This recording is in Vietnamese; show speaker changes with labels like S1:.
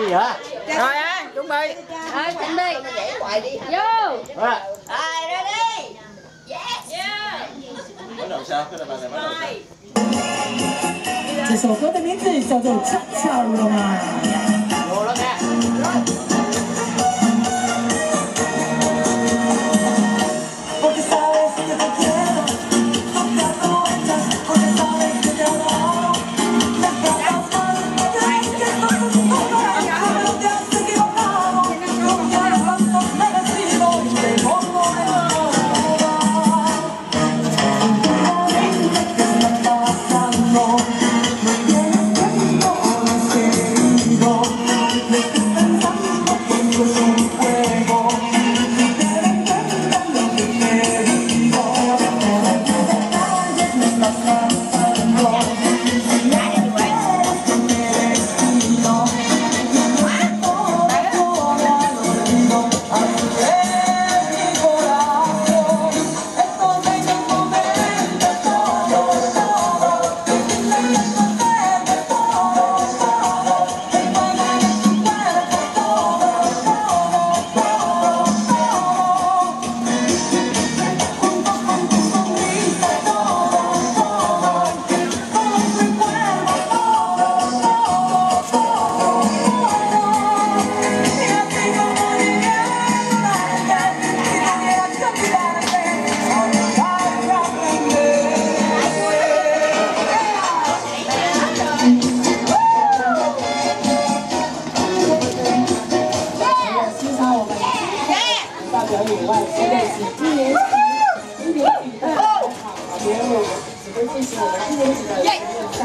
S1: gì hả
S2: Rồi á, chuẩn bị.
S3: Rồi, chuẩn bị. Vô.
S1: Rồi.
S4: Ai ra đi.
S1: bắt đầu sao cái là bạn này bắt đầu sao
S5: 这首歌的名字叫做《恰恰罗马》。 小女外现在是七年级一年级的第天我们准备进行我们一年
S1: 级的一个课